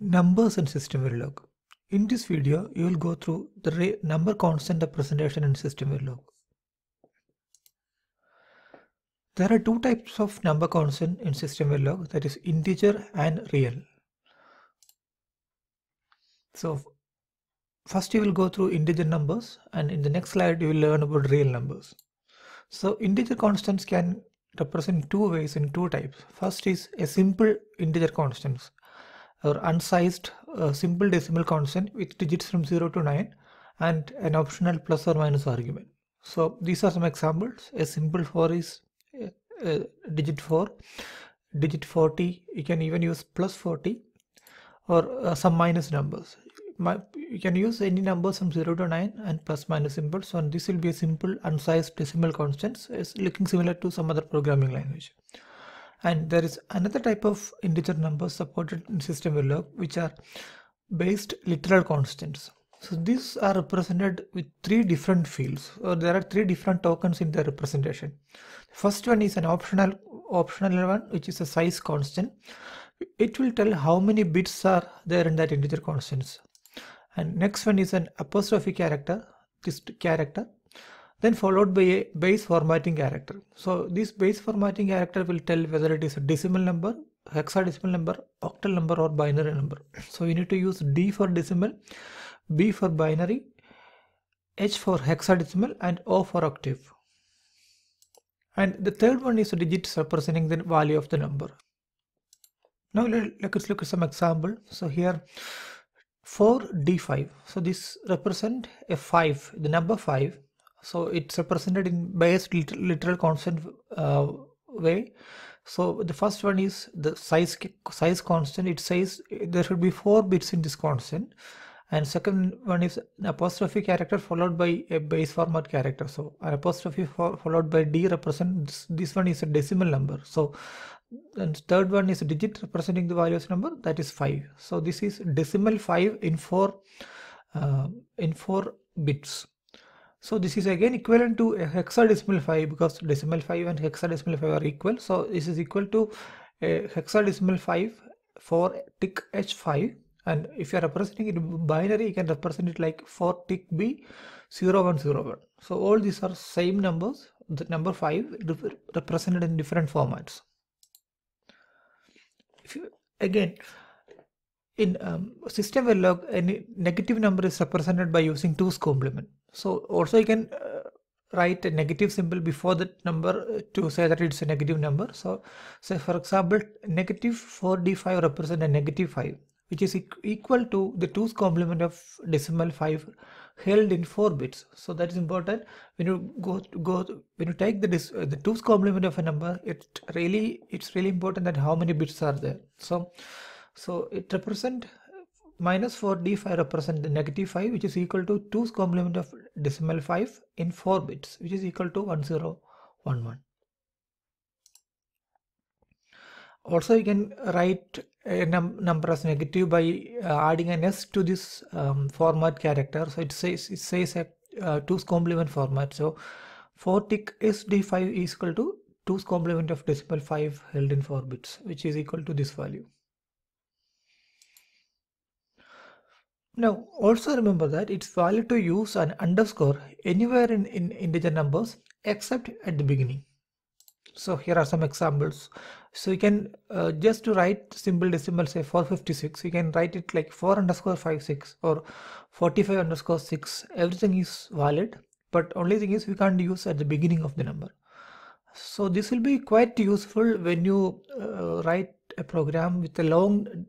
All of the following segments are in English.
Numbers in System Verilog. In this video, you will go through the number constant representation in System Verilog. There are two types of number constant in System Verilog that is integer and real. So first you will go through integer numbers and in the next slide you will learn about real numbers. So integer constants can represent two ways in two types. First is a simple integer constants or unsized uh, simple decimal constant with digits from 0 to 9 and an optional plus or minus argument. So these are some examples. A simple 4 is uh, uh, digit 4, digit 40, you can even use plus 40 or uh, some minus numbers. My, you can use any numbers from 0 to 9 and plus minus symbols so this will be a simple unsized decimal constants it's looking similar to some other programming language and there is another type of integer numbers supported in system Verilog which are based literal constants. So these are represented with three different fields. Or there are three different tokens in the representation. First one is an optional optional one which is a size constant. It will tell how many bits are there in that integer constants. And next one is an apostrophe character this character then followed by a base formatting character. So this base formatting character will tell whether it is a decimal number hexadecimal number octal number or binary number. So you need to use d for decimal b for binary h for hexadecimal and o for octal. And the third one is digits representing the value of the number. Now let's look at some example. So here 4d5 so this represent a 5 the number 5 so it's represented in base literal constant uh, way. So the first one is the size size constant. It says there should be four bits in this constant. And second one is an apostrophe character followed by a base format character. So an apostrophe for, followed by d represents this, this one is a decimal number. So and third one is a digit representing the values number. That is 5 so this is decimal 5 in 4 uh, in 4 bits so this is again equivalent to a hexadecimal 5 because decimal 5 and hexadecimal 5 are equal. So this is equal to a hexadecimal 5 for tick h5 and if you are representing it binary you can represent it like 4 tick b 0101 so all these are same numbers. The number 5 represented in different formats. If you again in um, system log, any negative number is represented by using 2's complement so also you can uh, write a negative symbol before the number uh, to say that it's a negative number. So say for example negative 4d5 represent a negative 5 which is equal to the 2's complement of decimal 5 held in 4 bits. So that is important. When you go go when you take the uh, the 2's complement of a number it really it's really important that how many bits are there. So so it represent minus 4 d5 represent the negative 5 which is equal to 2's complement of decimal 5 in 4 bits which is equal to 1011 also you can write a num number as negative by uh, adding an s to this um, format character. So it says it says a uh, 2's complement format. So 4 tick sd5 is equal to 2's complement of decimal 5 held in 4 bits which is equal to this value now also remember that it's valid to use an underscore anywhere in, in integer numbers except at the beginning. So here are some examples. So you can uh, just to write simple decimal say 456 you can write it like 4 underscore 56 or 45 underscore 6 everything is valid but only thing is we can't use at the beginning of the number. So this will be quite useful when you uh, write a program with a long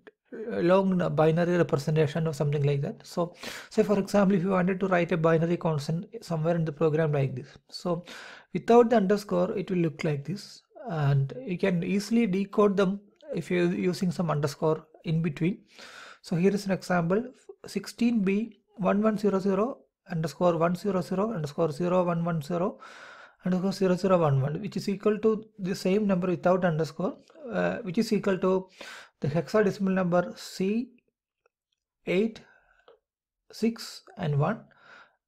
long binary representation or something like that. So say for example if you wanted to write a binary constant somewhere in the program like this. So without the underscore it will look like this. And you can easily decode them if you're using some underscore in between. So here is an example. 16b 1100 underscore 100 underscore 0110 underscore 0011 which is equal to the same number without underscore uh, which is equal to the hexadecimal number C 8 6 and 1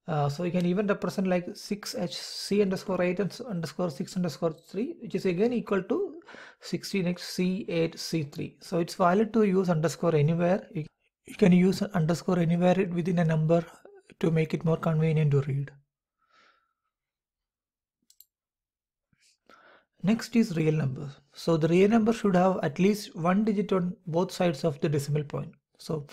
uh, so you can even represent like 6hc underscore 8 underscore 6 underscore 3 which is again equal to 16x c8 c3 so it's valid to use underscore anywhere. You can use underscore anywhere within a number to make it more convenient to read Next is real numbers. So the real number should have at least one digit on both sides of the decimal point. So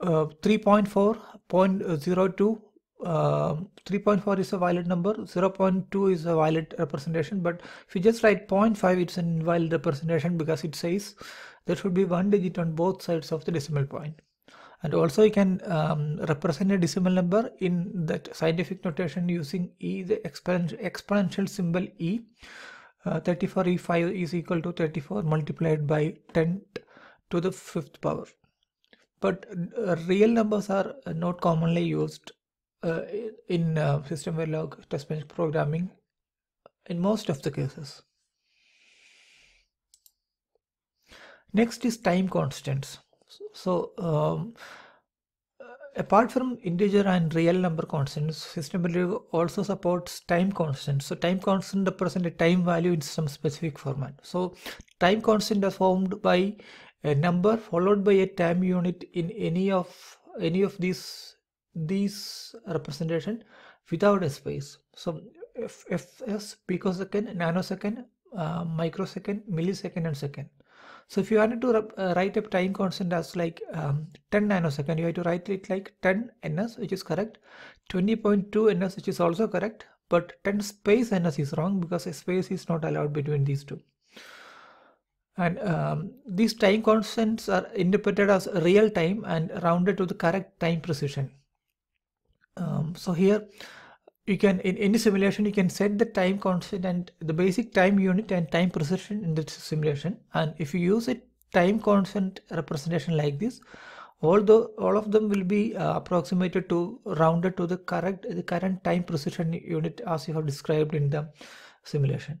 uh, 3.4.02 uh, 3.4 is a valid number 0.2 is a valid representation but if you just write 0.5 it's an invalid representation because it says there should be one digit on both sides of the decimal point and also you can um, represent a decimal number in that scientific notation using e the exponential, exponential symbol e. Uh, 34 e5 is equal to 34 multiplied by 10 to the fifth power. But uh, real numbers are not commonly used uh, in uh, system verilog test bench programming in most of the cases. Next is time constants so um, apart from integer and real number constants, system also supports time constants. So time constant represent a time value in some specific format. So time constant is formed by a number followed by a time unit in any of any of these these representation without a space. So if, if s picosecond, nanosecond, uh, microsecond, millisecond, and second. So if you wanted to uh, write a time constant as like um, 10 nanosecond, you have to write it like 10 ns, which is correct, 20.2 ns, which is also correct, but 10 space ns is wrong because a space is not allowed between these two. And um, these time constants are interpreted as real time and rounded to the correct time precision. Um, so here you can in any simulation you can set the time constant and the basic time unit and time precision in the simulation. And if you use a time constant representation like this although all of them will be uh, approximated to rounded to the correct the current time precision unit as you have described in the simulation